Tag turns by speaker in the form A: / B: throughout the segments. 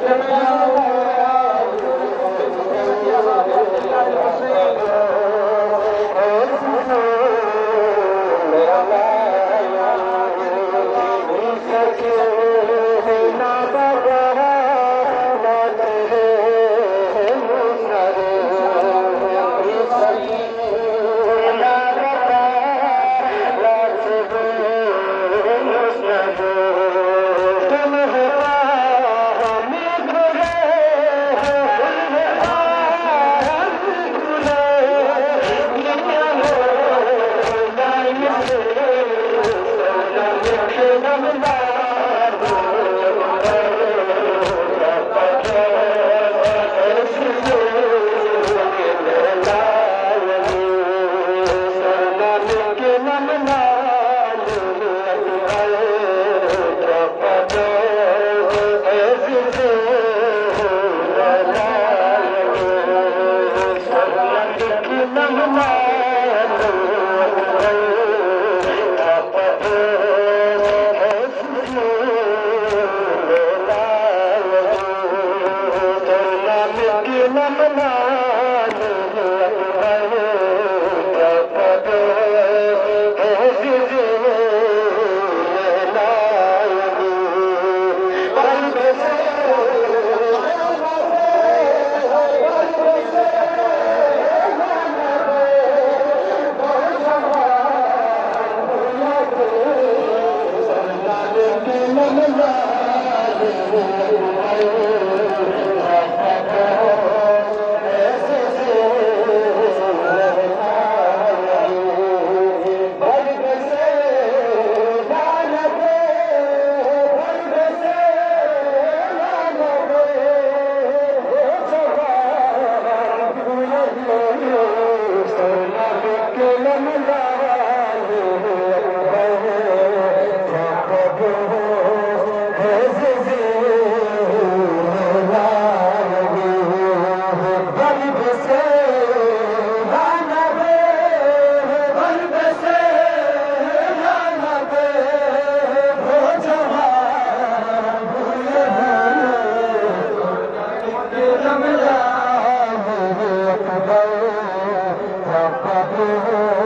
A: Gracias. Oh,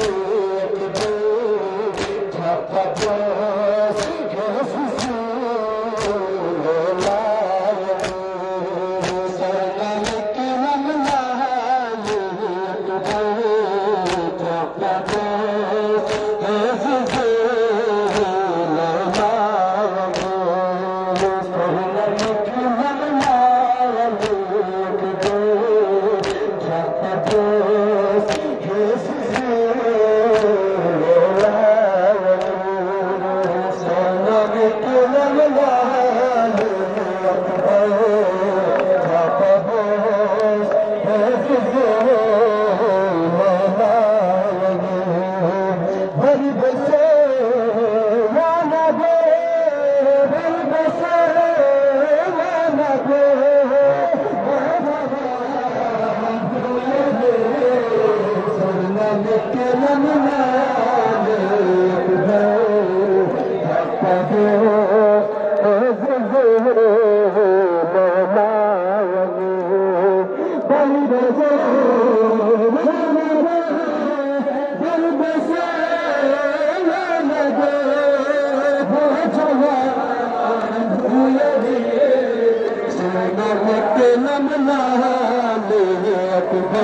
A: Yes, Oh,